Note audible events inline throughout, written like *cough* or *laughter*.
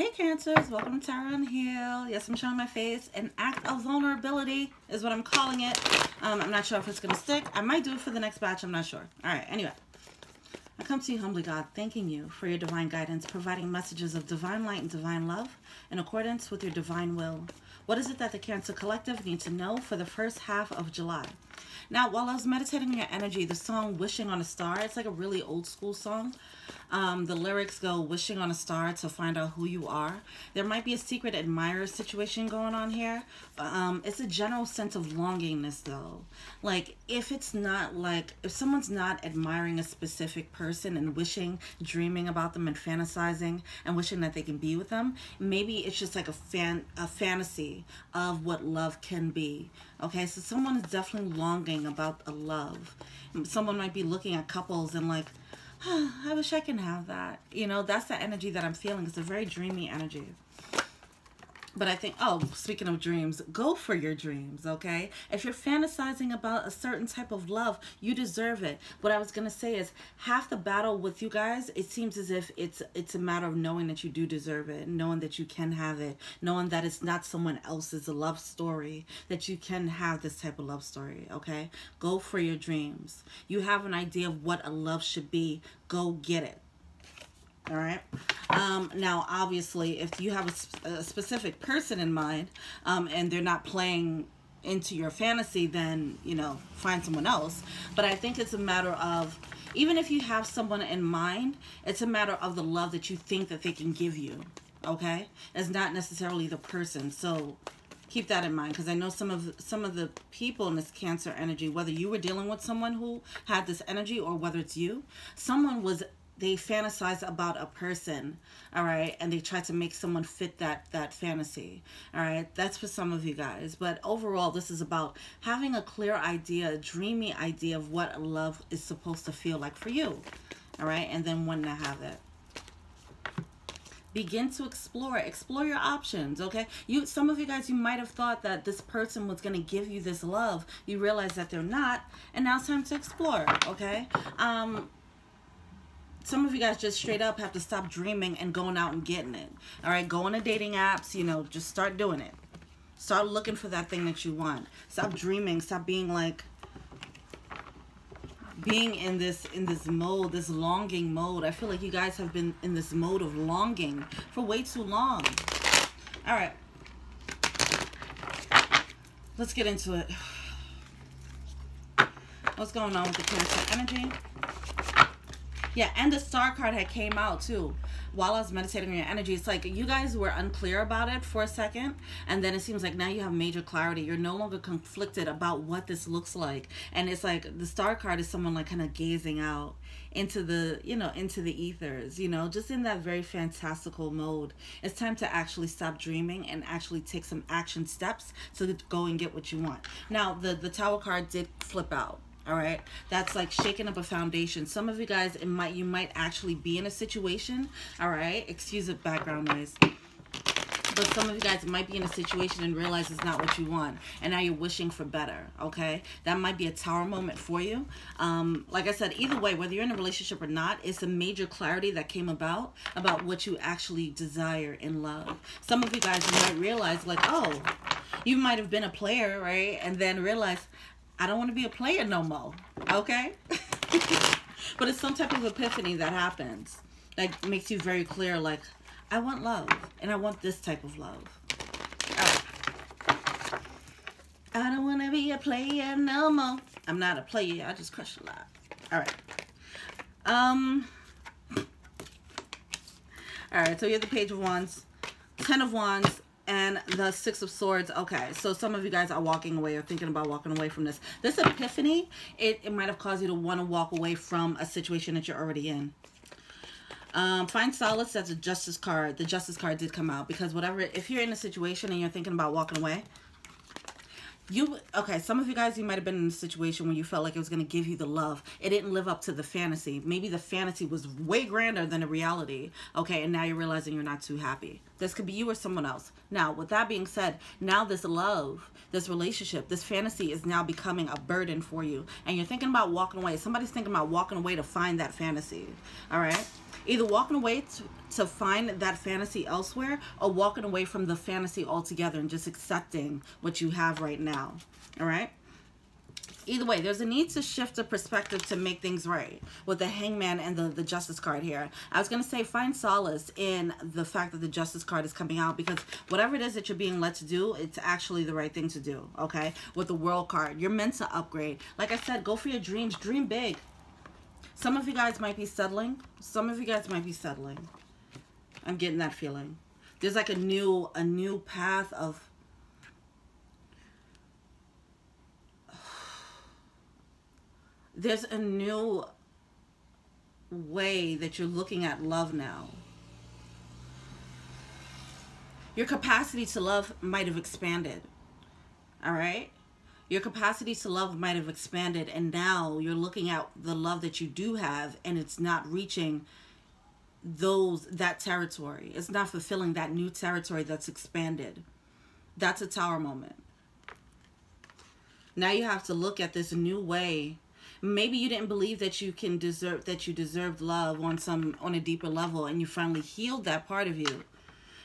Hey Cancers, welcome to Tarot and Heal. Yes, I'm showing my face. An act of vulnerability is what I'm calling it. Um, I'm not sure if it's going to stick. I might do it for the next batch. I'm not sure. All right, anyway. I come to you humbly, God, thanking you for your divine guidance, providing messages of divine light and divine love in accordance with your divine will. What is it that the Cancer Collective needs to know for the first half of July? Now, while I was meditating on your energy, the song Wishing on a Star, it's like a really old school song. Um, the lyrics go, wishing on a star to find out who you are. There might be a secret admirer situation going on here. Um, it's a general sense of longingness though. Like if it's not like, if someone's not admiring a specific person and wishing, dreaming about them and fantasizing and wishing that they can be with them, maybe it's just like a fan, a fantasy of what love can be. Okay, so someone is definitely longing about a love. Someone might be looking at couples and like, oh, *sighs* I wish I can have that. You know, that's the energy that I'm feeling. It's a very dreamy energy. But I think, oh, speaking of dreams, go for your dreams, okay? If you're fantasizing about a certain type of love, you deserve it. What I was going to say is half the battle with you guys, it seems as if it's it's a matter of knowing that you do deserve it, knowing that you can have it, knowing that it's not someone else's love story, that you can have this type of love story, okay? Go for your dreams. You have an idea of what a love should be, go get it all right. Um, now obviously if you have a, a specific person in mind um, and they're not playing into your fantasy then you know find someone else. But i think it's a matter of even if you have someone in mind it's a matter of the love that you think that they can give you okay? It's not necessarily the person. So keep that in mind because I know some of some of the people in this cancer energy whether you were dealing with someone who had this energy or whether it's you someone was they fantasize about a person all right and they try to make someone fit that that fantasy all right? That's for some of you guys. But overall this is about having a clear idea a dreamy idea of what love is supposed to feel like for you all right? And then when to have it. Begin to explore explore your options okay? You some of you guys you might have thought that this person was going to give you this love. You realize that they're not and now it's time to explore okay? Um some of you guys just straight up have to stop dreaming and going out and getting it. All right, go on the dating apps, you know, just start doing it. Start looking for that thing that you want. Stop dreaming. Stop being like being in this in this mode, this longing mode. I feel like you guys have been in this mode of longing for way too long. All right. Let's get into it. *sighs* What's going on with the Cancer energy? Yeah, and the star card had came out too. While I was meditating on your energy, it's like you guys were unclear about it for a second, and then it seems like now you have major clarity. You're no longer conflicted about what this looks like, and it's like the star card is someone like kind of gazing out into the you know into the ethers you know just in that very fantastical mode it's time to actually stop dreaming and actually take some action steps to go and get what you want now the the tower card did flip out all right? That's like shaking up a foundation. Some of you guys it might you might actually be in a situation all right? Excuse the background noise. But some of you guys might be in a situation and realize it's not what you want and now you're wishing for better okay? That might be a tower moment for you. Um, like i said either way whether you're in a relationship or not it's a major clarity that came about about what you actually desire in love. Some of you guys might realize like oh you might have been a player right? And then realize I don't want to be a player no more. Okay? *laughs* but it's some type of epiphany that happens that makes you very clear like, I want love and I want this type of love. I don't want to be a player no more. I'm not a player. I just crush a lot. All right. Um. *laughs* All right. So have the Page of Wands, Ten of Wands, and the Six of Swords. Okay, so some of you guys are walking away or thinking about walking away from this. This epiphany, it, it might have caused you to want to walk away from a situation that you're already in. Um, find solace, that's a justice card. The justice card did come out because whatever, if you're in a situation and you're thinking about walking away, you okay some of you guys you might have been in a situation where you felt like it was going to give you the love. It didn't live up to the fantasy. Maybe the fantasy was way grander than the reality okay and now you're realizing you're not too happy. This could be you or someone else. Now with that being said now this love this relationship this fantasy is now becoming a burden for you. And you're thinking about walking away. Somebody's thinking about walking away to find that fantasy all right Either walking away to, to find that fantasy elsewhere or walking away from the fantasy altogether and just accepting what you have right now. All right? either way, there's a need to shift the perspective to make things right with the hangman and the, the justice card here. I was going to say find solace in the fact that the justice card is coming out because whatever it is that you're being led to do, it's actually the right thing to do, okay? With the world card, you're meant to upgrade. Like I said, go for your dreams. Dream big. Some of you guys might be settling. Some of you guys might be settling. I'm getting that feeling. There's like a new a new path of *sighs* there's a new way that you're looking at love now. Your capacity to love might have expanded. All right? Your capacity to love might have expanded, and now you're looking at the love that you do have, and it's not reaching those that territory. It's not fulfilling that new territory that's expanded. That's a tower moment. Now you have to look at this new way maybe you didn't believe that you can deserve that you deserved love on some on a deeper level and you finally healed that part of you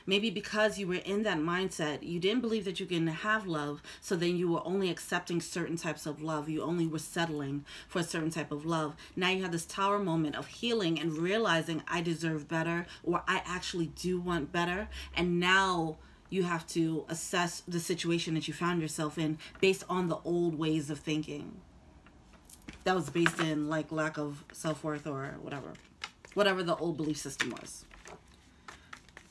maybe because you were in that mindset you didn't believe that you can have love so then you were only accepting certain types of love. You only were settling for a certain type of love. Now you have this tower moment of healing and realizing i deserve better or i actually do want better. And now you have to assess the situation that you found yourself in based on the old ways of thinking. That was based in like lack of self-worth or whatever whatever the old belief system was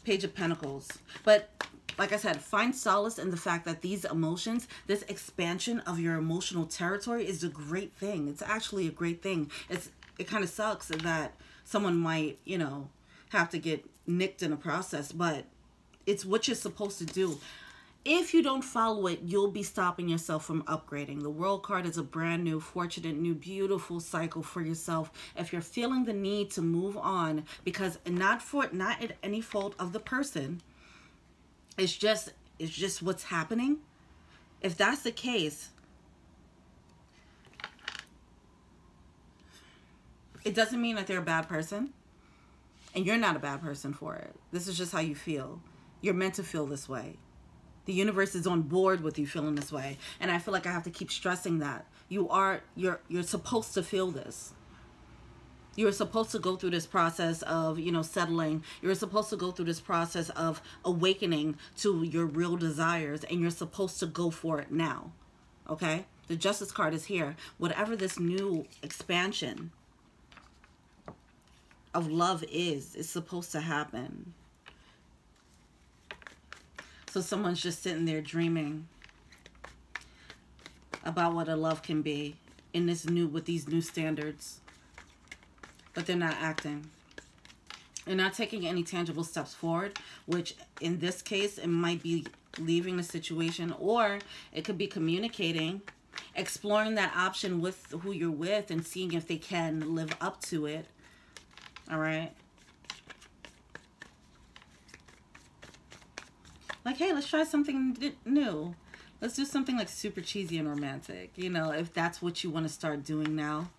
page of pentacles. But like i said find solace in the fact that these emotions this expansion of your emotional territory is a great thing. It's actually a great thing. It's it kind of sucks that someone might you know have to get nicked in a process but it's what you're supposed to do if you don't follow it, you'll be stopping yourself from upgrading. The World card is a brand new, fortunate, new, beautiful cycle for yourself. If you're feeling the need to move on, because not for not at any fault of the person, it's just it's just what's happening. If that's the case, it doesn't mean that they're a bad person, and you're not a bad person for it. This is just how you feel. You're meant to feel this way the universe is on board with you feeling this way. And i feel like i have to keep stressing that. You are you're you're supposed to feel this. You're supposed to go through this process of you know settling. You're supposed to go through this process of awakening to your real desires and you're supposed to go for it now okay? The justice card is here. Whatever this new expansion of love is is supposed to happen so someone's just sitting there dreaming about what a love can be in this new, with these new standards. But they're not acting. They're not taking any tangible steps forward, which in this case, it might be leaving the situation or it could be communicating, exploring that option with who you're with and seeing if they can live up to it. All right. Like, hey, let's try something new. Let's do something like super cheesy and romantic. You know, if that's what you want to start doing now.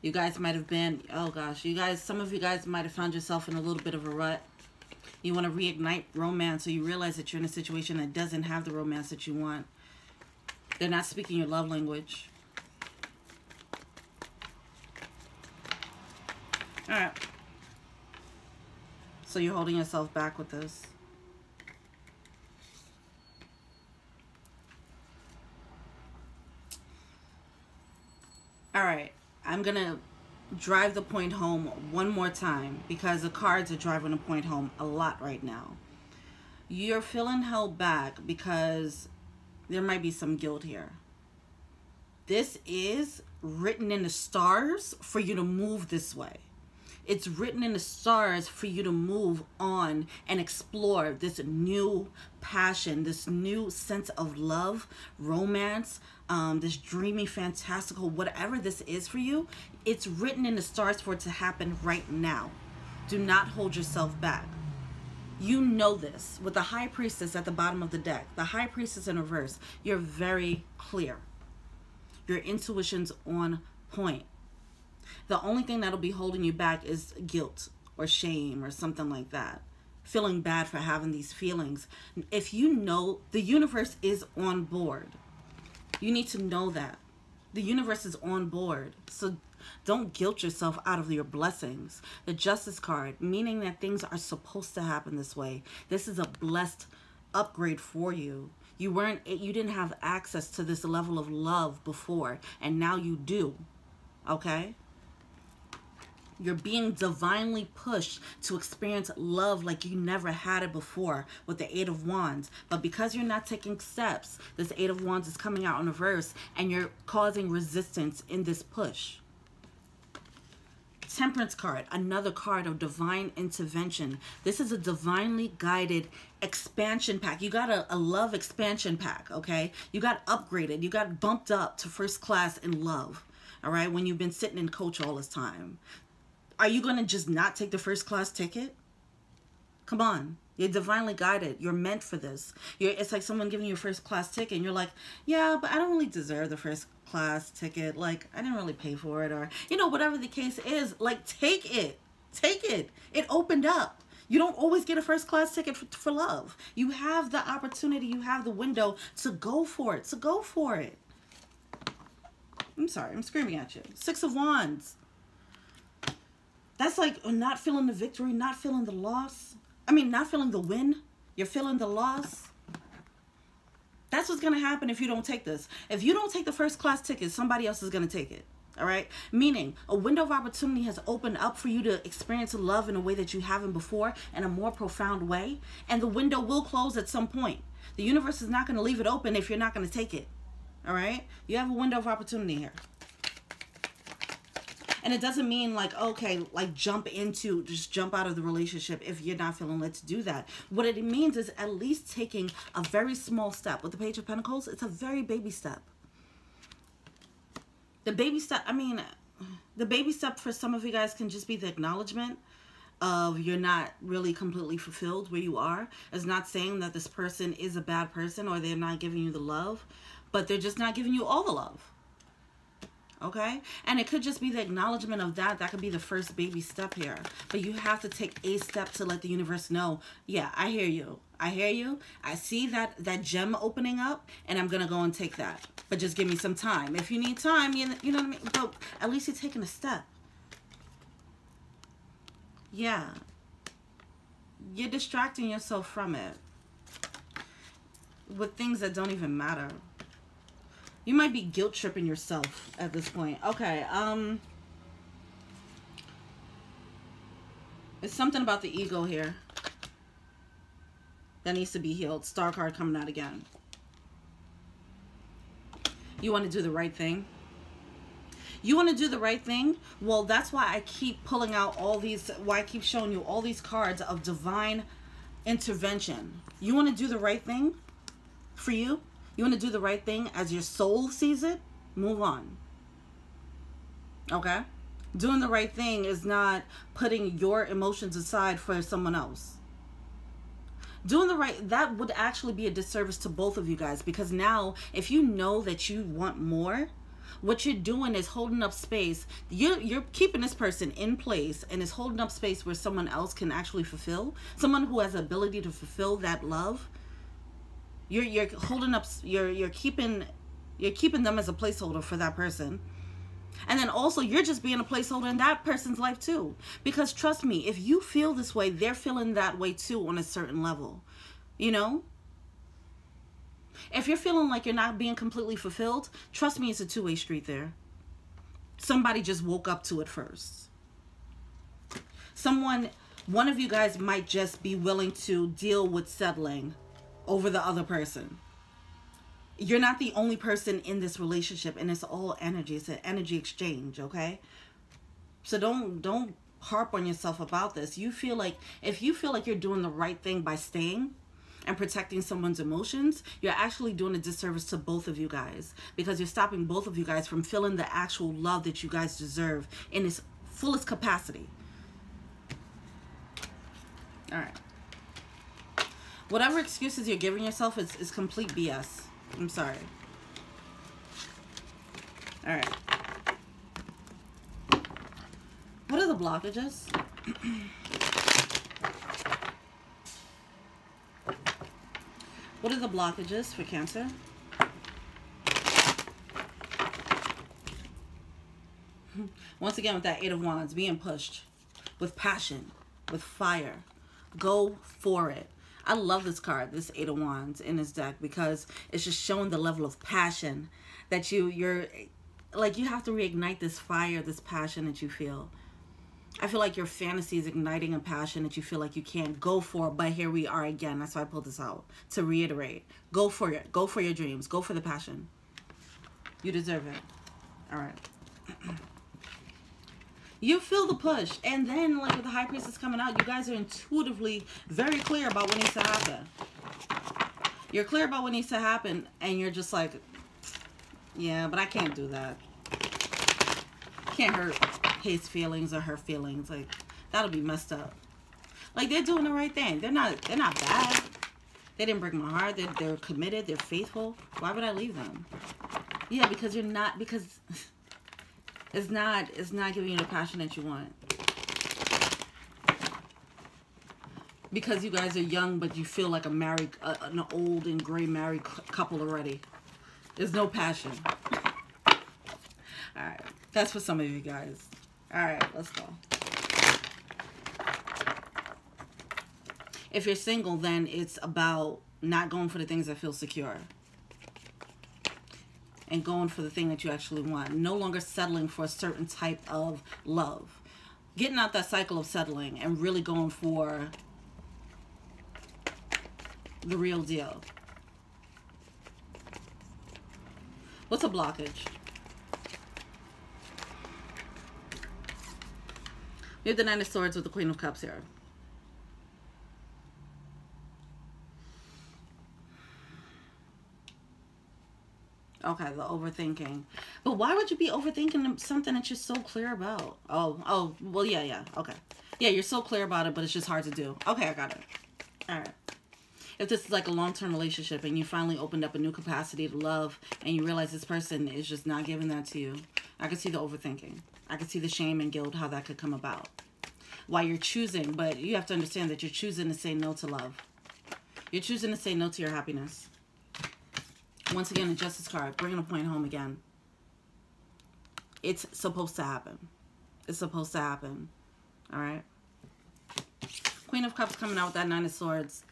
You guys might have been, oh gosh, you guys, some of you guys might have found yourself in a little bit of a rut. You want to reignite romance so you realize that you're in a situation that doesn't have the romance that you want. They're not speaking your love language. All right. So you're holding yourself back with this. All right, I'm gonna drive the point home one more time because the cards are driving the point home a lot right now. You're feeling held back because there might be some guilt here. This is written in the stars for you to move this way. It's written in the stars for you to move on and explore this new passion, this new sense of love, romance, um, this dreamy, fantastical, whatever this is for you, it's written in the stars for it to happen right now. Do not hold yourself back. You know this with the high priestess at the bottom of the deck, the high priestess in reverse. You're very clear. Your intuition's on point. The only thing that'll be holding you back is guilt or shame or something like that. Feeling bad for having these feelings. If you know the universe is on board, you need to know that. The universe is on board. So don't guilt yourself out of your blessings. The justice card, meaning that things are supposed to happen this way. This is a blessed upgrade for you. You weren't you didn't have access to this level of love before and now you do. Okay? You're being divinely pushed to experience love like you never had it before with the Eight of Wands. But because you're not taking steps, this Eight of Wands is coming out in reverse and you're causing resistance in this push. Temperance card, another card of divine intervention. This is a divinely guided expansion pack. You got a, a love expansion pack, okay? You got upgraded. You got bumped up to first class in love, all right? When you've been sitting in coach all this time. Are you going to just not take the first class ticket? Come on. You're divinely guided. You're meant for this. You're, it's like someone giving you a first class ticket and you're like, yeah, but I don't really deserve the first class ticket. Like, I didn't really pay for it or, you know, whatever the case is. Like, take it. Take it. It opened up. You don't always get a first class ticket for, for love. You have the opportunity, you have the window to go for it. So go for it. I'm sorry, I'm screaming at you. Six of Wands. That's like uh, not feeling the victory, not feeling the loss. I mean, not feeling the win. You're feeling the loss. That's what's going to happen if you don't take this. If you don't take the first class ticket, somebody else is going to take it. All right. Meaning a window of opportunity has opened up for you to experience love in a way that you haven't before in a more profound way. And the window will close at some point. The universe is not going to leave it open if you're not going to take it. All right. You have a window of opportunity here. And it doesn't mean like, okay, like jump into, just jump out of the relationship if you're not feeling let's do that. What it means is at least taking a very small step. With the Page of Pentacles, it's a very baby step. The baby step, I mean, the baby step for some of you guys can just be the acknowledgement of you're not really completely fulfilled where you are. It's not saying that this person is a bad person or they're not giving you the love, but they're just not giving you all the love okay? And it could just be the acknowledgement of that. That could be the first baby step here. But you have to take a step to let the universe know yeah i hear you. I hear you. I see that that gem opening up and i'm gonna go and take that. But just give me some time. If you need time you, you know what i mean? But at least you're taking a step. Yeah. You're distracting yourself from it with things that don't even matter you might be guilt tripping yourself at this point. Okay, um... It's something about the ego here. That needs to be healed. Star card coming out again. You want to do the right thing. You want to do the right thing? Well, that's why I keep pulling out all these, why I keep showing you all these cards of divine intervention. You want to do the right thing for you? You want to do the right thing as your soul sees it? Move on. Okay? Doing the right thing is not putting your emotions aside for someone else. Doing the right, that would actually be a disservice to both of you guys because now if you know that you want more, what you're doing is holding up space. You're, you're keeping this person in place and is holding up space where someone else can actually fulfill. Someone who has the ability to fulfill that love you're you're holding up you're you're keeping you're keeping them as a placeholder for that person. And then also you're just being a placeholder in that person's life too. Because trust me if you feel this way they're feeling that way too on a certain level you know? If you're feeling like you're not being completely fulfilled trust me it's a two-way street there. Somebody just woke up to it first. Someone one of you guys might just be willing to deal with settling over the other person. You're not the only person in this relationship and it's all energy. It's an energy exchange, okay? So don't don't harp on yourself about this. You feel like if you feel like you're doing the right thing by staying and protecting someone's emotions, you're actually doing a disservice to both of you guys because you're stopping both of you guys from feeling the actual love that you guys deserve in its fullest capacity. All right. Whatever excuses you're giving yourself is, is complete BS. I'm sorry. All right. What are the blockages? *clears throat* what are the blockages for Cancer? *laughs* Once again, with that Eight of Wands, being pushed with passion, with fire. Go for it. I love this card, this Eight of Wands in this deck because it's just showing the level of passion that you, you're, like you have to reignite this fire, this passion that you feel. I feel like your fantasy is igniting a passion that you feel like you can't go for, but here we are again. That's why I pulled this out to reiterate. Go for it. Go for your dreams. Go for the passion. You deserve it. All right. *clears throat* you feel the push. And then, like, with the High Priestess coming out, you guys are intuitively very clear about what needs to happen. You're clear about what needs to happen, and you're just like, yeah, but I can't do that. Can't hurt his feelings or her feelings. Like, that'll be messed up. Like, they're doing the right thing. They're not, they're not bad. They didn't break my heart. They're, they're committed. They're faithful. Why would I leave them? Yeah, because you're not, because... *laughs* It's not, it's not giving you the passion that you want. Because you guys are young, but you feel like a married, uh, an old and gray married couple already. There's no passion. Alright, that's for some of you guys. Alright, let's go. If you're single, then it's about not going for the things that feel secure and going for the thing that you actually want. No longer settling for a certain type of love. Getting out that cycle of settling and really going for the real deal. What's a blockage? We have the Nine of Swords with the Queen of Cups here. Okay, the overthinking. But why would you be overthinking something that you're so clear about? Oh, oh, well, yeah, yeah. Okay. Yeah, you're so clear about it, but it's just hard to do. Okay, I got it. All right. If this is like a long-term relationship and you finally opened up a new capacity to love and you realize this person is just not giving that to you, I can see the overthinking. I can see the shame and guilt, how that could come about. Why you're choosing, but you have to understand that you're choosing to say no to love. You're choosing to say no to your happiness. Once again, the Justice card, bringing a point home again. It's supposed to happen. It's supposed to happen. All right? Queen of Cups coming out with that Nine of Swords.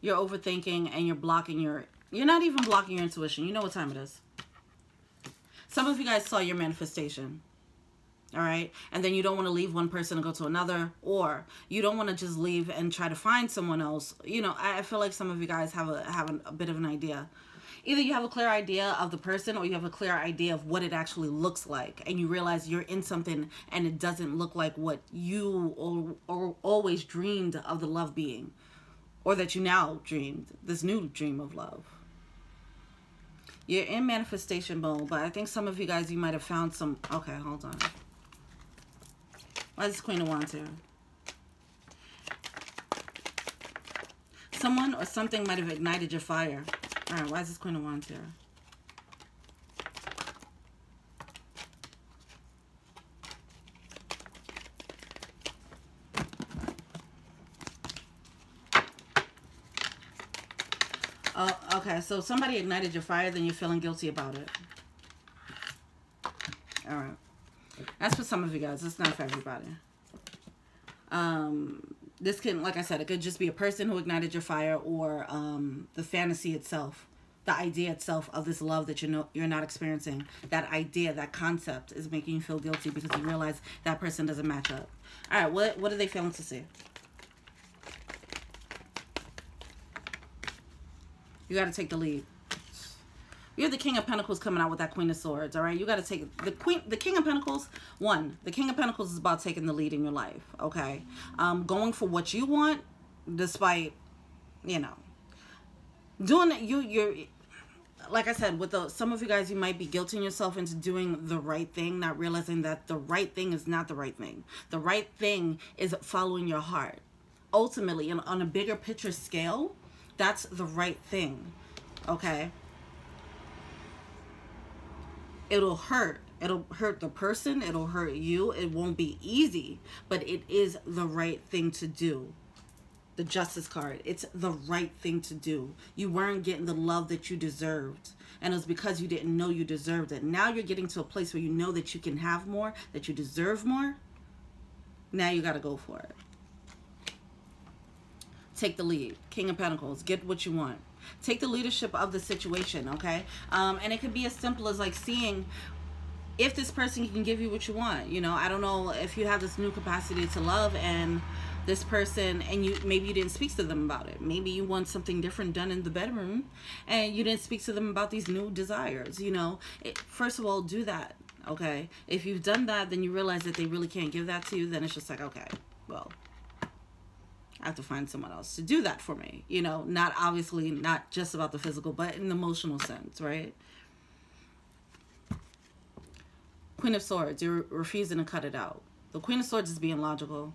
You're overthinking and you're blocking your... You're not even blocking your intuition. You know what time it is. Some of you guys saw your manifestation. All right. And then you don't want to leave one person and go to another. Or you don't want to just leave and try to find someone else. You know, I feel like some of you guys have a have a, a bit of an idea either you have a clear idea of the person or you have a clear idea of what it actually looks like and you realize you're in something and it doesn't look like what you or, or always dreamed of the love being or that you now dreamed this new dream of love. You're in manifestation mode but i think some of you guys you might have found some okay hold on. Why is queen of wands here? Someone or something might have ignited your fire Alright, why is this Queen of Wands here? Oh, okay. So somebody ignited your fire, then you're feeling guilty about it. All right. That's for some of you guys. It's not for everybody. Um, this can, like I said, it could just be a person who ignited your fire or um, the fantasy itself, the idea itself of this love that you know you're not experiencing. That idea, that concept is making you feel guilty because you realize that person doesn't match up. All right, what what are they failing to see? You got to take the lead. You're the King of Pentacles coming out with that Queen of Swords, all right? You got to take the Queen, the King of Pentacles. One, the King of Pentacles is about taking the lead in your life, okay? Um, going for what you want, despite, you know, doing it. You, you're, like I said, with the, some of you guys, you might be guilting yourself into doing the right thing, not realizing that the right thing is not the right thing. The right thing is following your heart. Ultimately, and on a bigger picture scale, that's the right thing, okay? It'll hurt it'll hurt the person it'll hurt you it won't be easy but it is the right thing to do the justice card. It's the right thing to do. You weren't getting the love that you deserved. And it was because you didn't know you deserved it. Now you're getting to a place where you know that you can have more, that you deserve more. Now you got to go for it. Take the lead. King of Pentacles. Get what you want. Take the leadership of the situation, okay? Um, and it could be as simple as like seeing if this person can give you what you want. You know, I don't know if you have this new capacity to love and this person and you maybe you didn't speak to them about it maybe you want something different done in the bedroom and you didn't speak to them about these new desires you know it, first of all do that okay if you've done that then you realize that they really can't give that to you then it's just like okay well I have to find someone else to do that for me. You know, not obviously not just about the physical, but in the emotional sense, right? Queen of Swords, you're refusing to cut it out. The Queen of Swords is being logical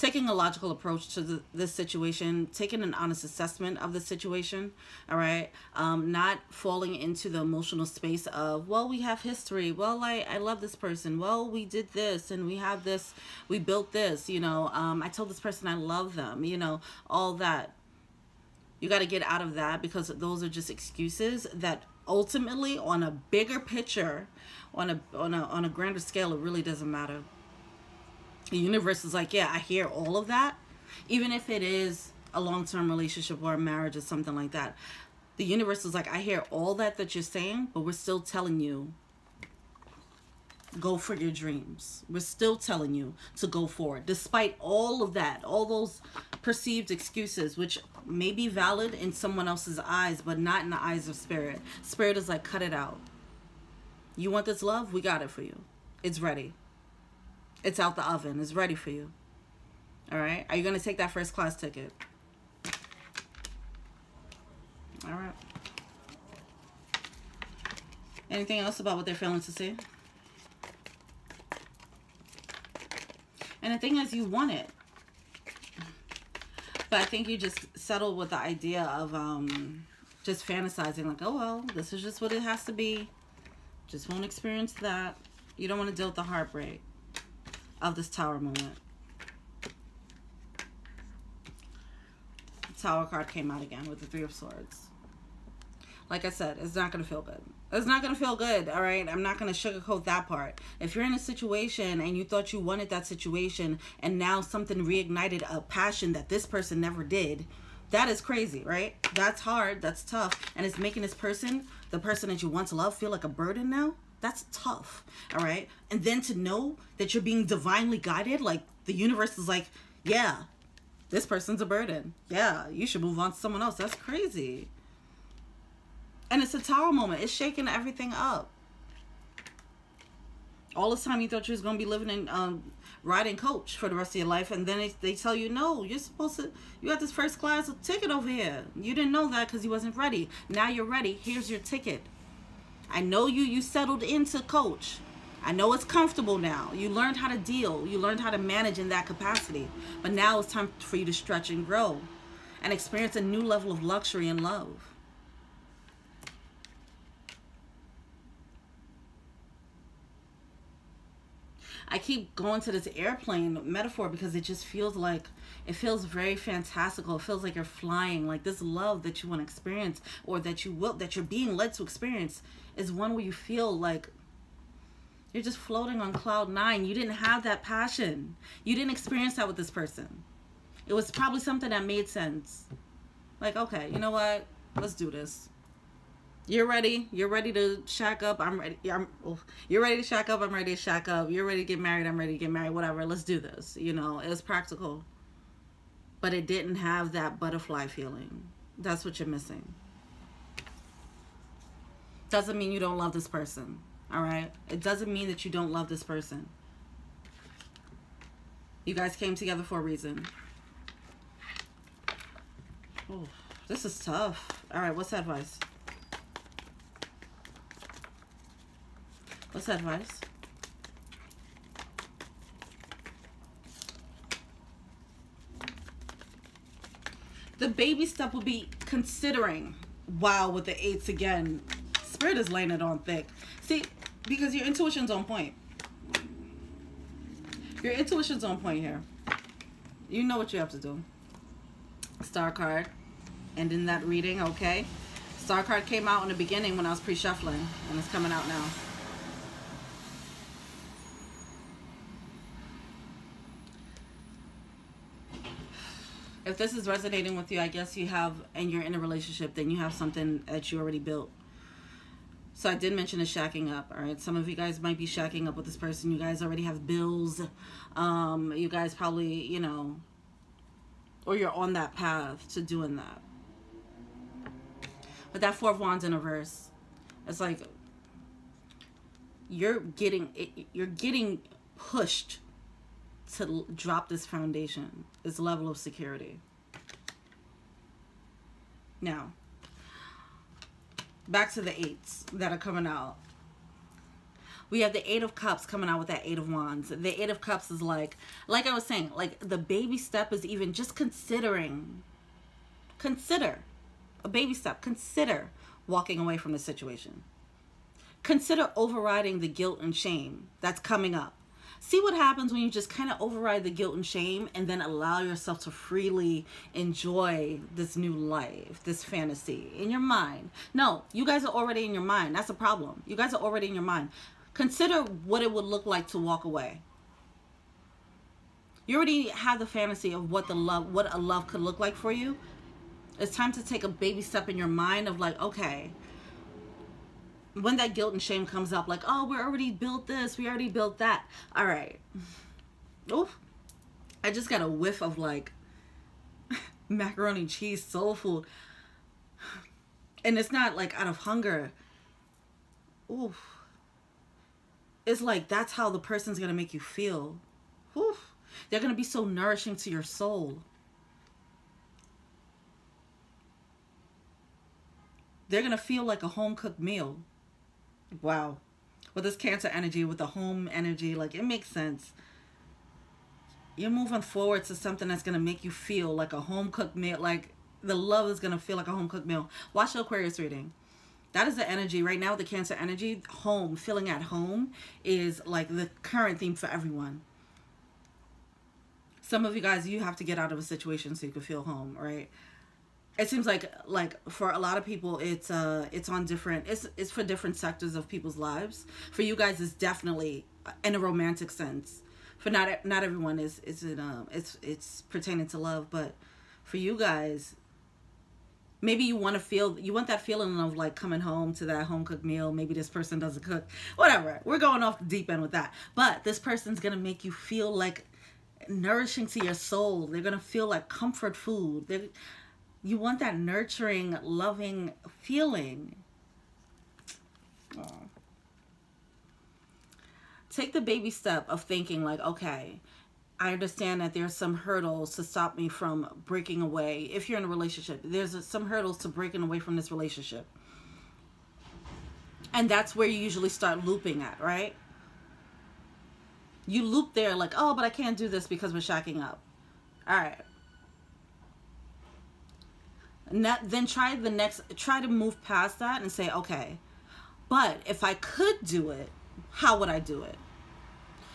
taking a logical approach to the, this situation, taking an honest assessment of the situation, all right? Um, not falling into the emotional space of, well, we have history. Well, I, I love this person. Well, we did this and we have this, we built this, you know. Um, I told this person I love them, you know, all that. You got to get out of that because those are just excuses that ultimately on a bigger picture, on a, on a, on a grander scale, it really doesn't matter the universe is like, yeah, I hear all of that. Even if it is a long-term relationship or a marriage or something like that. The universe is like, I hear all that that you're saying, but we're still telling you go for your dreams. We're still telling you to go forward, despite all of that, all those perceived excuses, which may be valid in someone else's eyes, but not in the eyes of spirit. Spirit is like, cut it out. You want this love? We got it for you. It's ready. It's out the oven. It's ready for you. All right. Are you going to take that first class ticket? All right. Anything else about what they're feeling to see? And the thing is, you want it. But I think you just settled with the idea of um, just fantasizing like, oh, well, this is just what it has to be. Just won't experience that. You don't want to deal with the heartbreak of this tower moment. The tower card came out again with the three of swords. Like i said it's not gonna feel good. It's not gonna feel good all right? I'm not gonna sugarcoat that part. If you're in a situation and you thought you wanted that situation and now something reignited a passion that this person never did that is crazy right? That's hard that's tough and it's making this person the person that you once loved feel like a burden now that's tough. All right. And then to know that you're being divinely guided, like the universe is like, yeah, this person's a burden. Yeah, you should move on to someone else. That's crazy. And it's a tower moment. It's shaking everything up. All this time you thought you was going to be living in um, riding coach for the rest of your life. And then they, they tell you, no, you're supposed to, you got this first class ticket over here. You didn't know that because you wasn't ready. Now you're ready. Here's your ticket. I know you you settled into coach. I know it's comfortable now. You learned how to deal. You learned how to manage in that capacity. But now it's time for you to stretch and grow and experience a new level of luxury and love. I keep going to this airplane metaphor because it just feels like it feels very fantastical. It feels like you're flying. Like this love that you want to experience or that you will that you're being led to experience is one where you feel like you're just floating on cloud nine. You didn't have that passion. You didn't experience that with this person. It was probably something that made sense. Like, okay, you know what? Let's do this. You're ready. You're ready to shack up. I'm ready. I'm, you're ready to shack up. I'm ready to shack up. You're ready to get married. I'm ready to get married. Whatever. Let's do this. You know, it was practical. But it didn't have that butterfly feeling. That's what you're missing. Doesn't mean you don't love this person. All right? It doesn't mean that you don't love this person. You guys came together for a reason. Oh, this is tough. All right, what's that advice? What's that advice? The baby step will be considering. Wow, with the eights again. Spirit is laying it on thick. See, because your intuition's on point. Your intuition's on point here. You know what you have to do. Star card. And in that reading, okay. Star card came out in the beginning when I was pre-shuffling. And it's coming out now. If this is resonating with you, I guess you have, and you're in a relationship, then you have something that you already built. So I did mention the shacking up. All right, some of you guys might be shacking up with this person. You guys already have bills. Um, you guys probably, you know, or you're on that path to doing that. But that four of wands in reverse, it's like you're getting you're getting pushed to drop this foundation, this level of security. Now, back to the eights that are coming out. We have the Eight of Cups coming out with that Eight of Wands. The Eight of Cups is like, like I was saying, like the baby step is even just considering, consider, a baby step, consider walking away from the situation. Consider overriding the guilt and shame that's coming up see what happens when you just kind of override the guilt and shame and then allow yourself to freely enjoy this new life, this fantasy in your mind. No, you guys are already in your mind. That's a problem. You guys are already in your mind. Consider what it would look like to walk away. You already have the fantasy of what the love what a love could look like for you. It's time to take a baby step in your mind of like, okay, when that guilt and shame comes up, like, oh, we already built this, we already built that. All right. Oh, I just got a whiff of like *laughs* macaroni cheese soul food. And it's not like out of hunger. Oof. It's like that's how the person's gonna make you feel. Oof. They're gonna be so nourishing to your soul. They're gonna feel like a home cooked meal. Wow. With this Cancer energy, with the home energy, like it makes sense. You're moving forward to something that's going to make you feel like a home cooked meal. Like the love is going to feel like a home cooked meal. Watch the Aquarius reading. That is the energy right now. The Cancer energy, home, feeling at home is like the current theme for everyone. Some of you guys, you have to get out of a situation so you can feel home, right? It seems like like for a lot of people it's uh it's on different it's it's for different sectors of people's lives. For you guys it's definitely in a romantic sense. For not not everyone is is it um it's it's pertaining to love but for you guys maybe you want to feel you want that feeling of like coming home to that home cooked meal. Maybe this person doesn't cook. Whatever. We're going off the deep end with that. But this person's gonna make you feel like nourishing to your soul. They're gonna feel like comfort food. They're you want that nurturing, loving feeling. Aww. Take the baby step of thinking like, okay, I understand that there's some hurdles to stop me from breaking away. If you're in a relationship, there's some hurdles to breaking away from this relationship. And that's where you usually start looping at, right? You loop there like, oh, but I can't do this because we're shacking up. All right. Not, then try the next, try to move past that and say, okay, but if I could do it, how would I do it?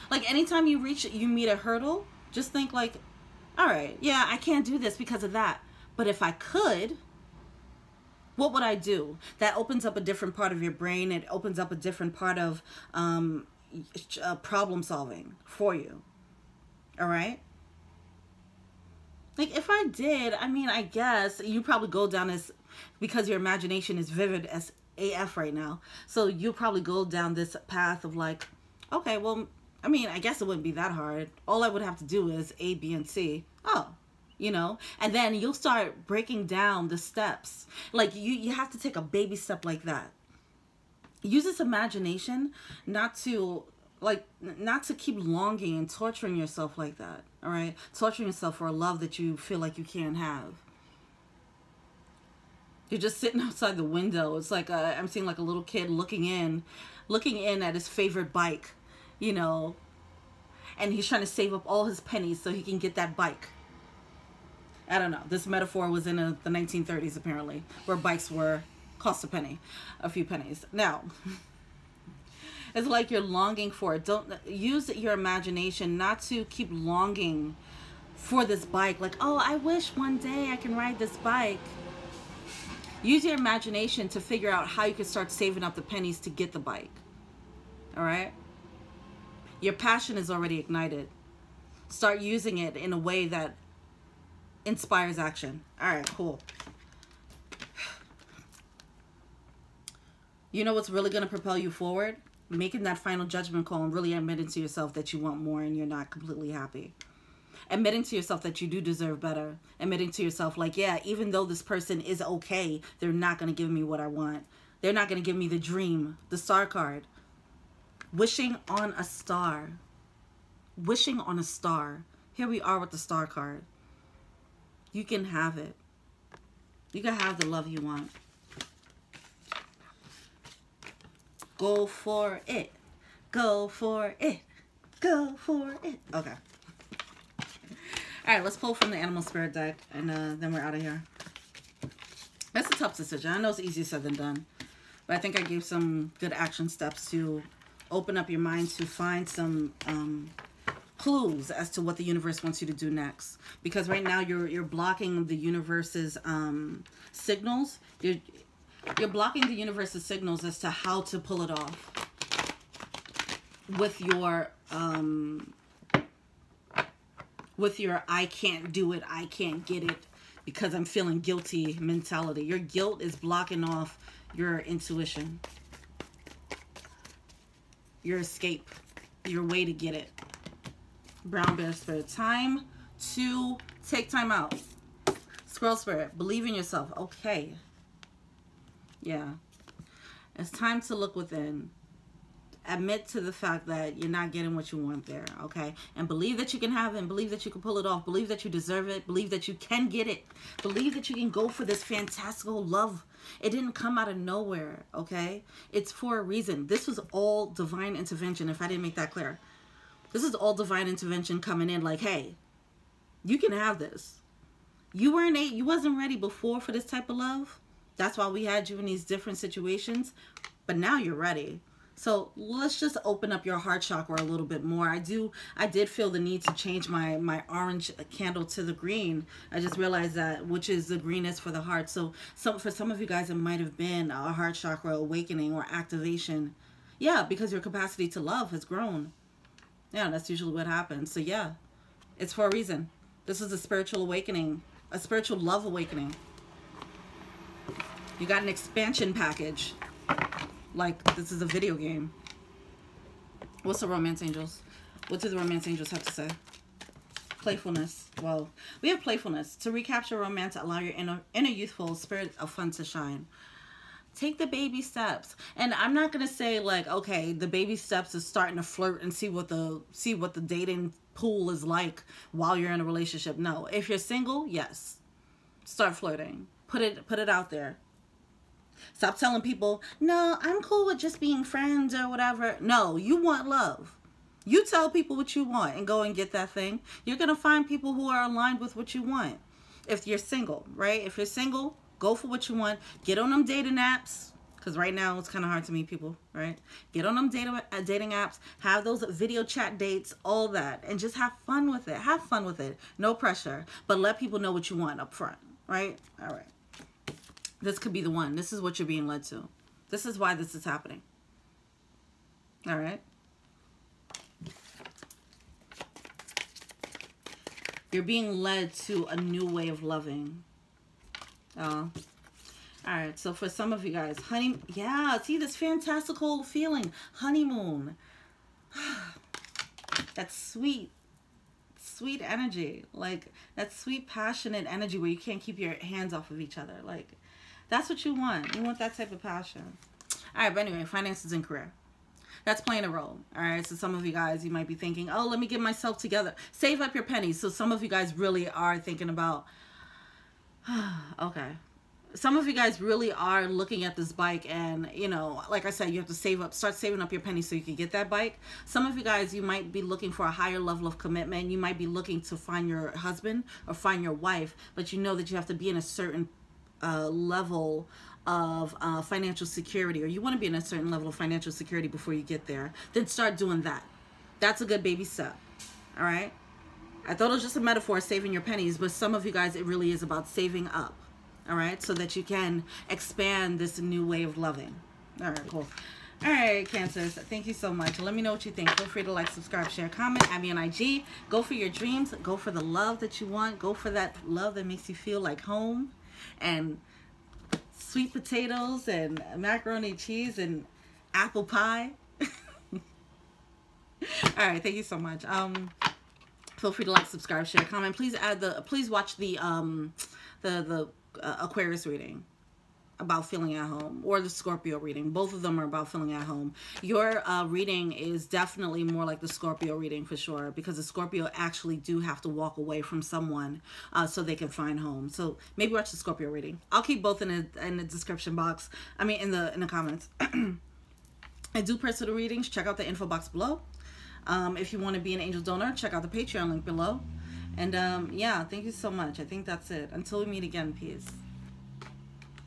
Like anytime you reach, you meet a hurdle, just think like, all right, yeah, I can't do this because of that. But if I could, what would I do? That opens up a different part of your brain. It opens up a different part of um, uh, problem solving for you. All right? Like if I did, I mean, I guess you probably go down as because your imagination is vivid as AF right now. So you'll probably go down this path of like, okay, well, I mean, I guess it wouldn't be that hard. All I would have to do is A, B, and C. Oh, you know, and then you'll start breaking down the steps. Like you, you have to take a baby step like that. Use this imagination not to like not to keep longing and torturing yourself like that all right? Torturing yourself for a love that you feel like you can't have. You're just sitting *laughs* outside the window. It's like uh, i am seeing like a little kid looking in looking in at his favorite bike you know? And he's trying to save up all his pennies so he can get that bike. I don't know. This metaphor was in a, the 1930s apparently where bikes were cost a penny a few pennies. Now *laughs* It's like you're longing for it. Don't use your imagination not to keep longing for this bike. Like, oh, I wish one day I can ride this bike. Use your imagination to figure out how you can start saving up the pennies to get the bike. All right? Your passion is already ignited. Start using it in a way that inspires action. All right, cool. You know what's really going to propel you forward? Making that final judgment call and really admitting to yourself that you want more and you're not completely happy. Admitting to yourself that you do deserve better. Admitting to yourself, like, yeah, even though this person is okay, they're not going to give me what I want. They're not going to give me the dream, the star card. Wishing on a star. Wishing on a star. Here we are with the star card. You can have it. You can have the love you want. Go for it. Go for it. Go for it. Okay. All right, let's pull from the Animal Spirit deck, and uh, then we're out of here. That's a tough decision. I know it's easier said than done, but I think I gave some good action steps to open up your mind to find some um, clues as to what the universe wants you to do next. Because right now you're you're blocking the universe's um, signals. You're you're blocking the universe's signals as to how to pull it off with your um with your I can't do it, I can't get it because I'm feeling guilty mentality. Your guilt is blocking off your intuition. Your escape, your way to get it. Brown bear spirit, time to take time out. Squirrel spirit, believe in yourself. Okay. Yeah. It's time to look within. Admit to the fact that you're not getting what you want there, okay? And believe that you can have it and believe that you can pull it off. Believe that you deserve it. Believe that you can get it. Believe that you can go for this fantastical love. It didn't come out of nowhere, okay? It's for a reason. This was all divine intervention, if I didn't make that clear. This is all divine intervention coming in like, hey, you can have this. You weren't you wasn't ready before for this type of love that's why we had you in these different situations. But now you're ready. So let's just open up your heart chakra a little bit more. I do, I did feel the need to change my, my orange candle to the green. I just realized that, which is the greenest for the heart. So some, for some of you guys, it might have been a heart chakra awakening or activation. Yeah, because your capacity to love has grown. Yeah, that's usually what happens. So yeah, it's for a reason. This is a spiritual awakening, a spiritual love awakening. You got an expansion package. Like this is a video game. What's the romance angels? What do the romance angels have to say? Playfulness. Well, we have playfulness. To recapture romance, allow your inner, inner youthful spirit of fun to shine. Take the baby steps. And I'm not gonna say like, okay, the baby steps is starting to flirt and see what the see what the dating pool is like while you're in a relationship. No. If you're single, yes. Start flirting. Put it put it out there Stop telling people, no, I'm cool with just being friends or whatever. No, you want love. You tell people what you want and go and get that thing. You're going to find people who are aligned with what you want. If you're single, right? If you're single, go for what you want. Get on them dating apps. Because right now it's kind of hard to meet people, right? Get on them dating, uh, dating apps. Have those video chat dates, all that. And just have fun with it. Have fun with it. No pressure. But let people know what you want up front, right? All right. This could be the one. This is what you're being led to. This is why this is happening. All right. You're being led to a new way of loving. Oh. All right. So for some of you guys, honey, yeah, see this fantastical feeling, honeymoon. *sighs* that sweet, sweet energy, like that sweet, passionate energy where you can't keep your hands off of each other. Like that's what you want. You want that type of passion. All right, but anyway, finances and career. That's playing a role. All right, so some of you guys, you might be thinking, oh, let me get myself together. Save up your pennies. So some of you guys really are thinking about, *sighs* okay. Some of you guys really are looking at this bike and, you know, like I said, you have to save up, start saving up your pennies so you can get that bike. Some of you guys, you might be looking for a higher level of commitment. You might be looking to find your husband or find your wife, but you know that you have to be in a certain uh, level of uh, financial security or you want to be in a certain level of financial security before you get there, then start doing that. That's a good baby step. All right. I thought it was just a metaphor, saving your pennies, but some of you guys, it really is about saving up. All right, so that you can expand this new way of loving. All right, cool. All right, Cancers, thank you so much. Let me know what you think. Feel free to like, subscribe, share, comment, add me on IG. Go for your dreams. Go for the love that you want. Go for that love that makes you feel like home and sweet potatoes and macaroni cheese and apple pie. *laughs* All right, thank you so much. Um, feel free to like, subscribe, share, comment. Please add the. Please watch the um, the the uh, Aquarius reading about feeling at home or the Scorpio reading. Both of them are about feeling at home. Your uh, reading is definitely more like the Scorpio reading for sure because the Scorpio actually do have to walk away from someone uh, so they can find home. So maybe watch the Scorpio reading. I'll keep both in, a, in the description box. I mean, in the in the comments. *clears throat* I do personal readings. Check out the info box below. Um, if you want to be an angel donor, check out the Patreon link below. And um, yeah, thank you so much. I think that's it. Until we meet again, peace.